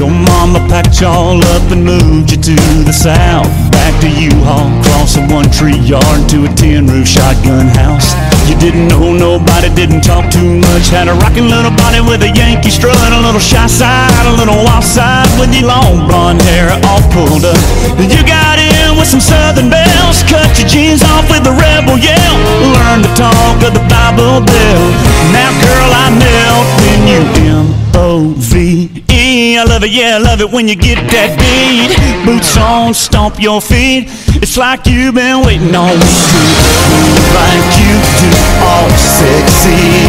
Your mama packed y'all up and moved you to the south. Back to U-Haul, across a one-tree yard to a tin-roof shotgun house. You didn't know nobody, didn't talk too much. Had a rocking little body with a Yankee strut, a little shy side, a little wild side with your long blonde hair all pulled up. You got in with some southern bells, cut your jeans off with a rebel yell. Learn to talk of the Bible Belt. Now, girl, I melt when you M-O-V-E. I love it, yeah, I love it when you get that beat. Boots on, stomp your feet. It's like you've been waiting to move like you do, all sexy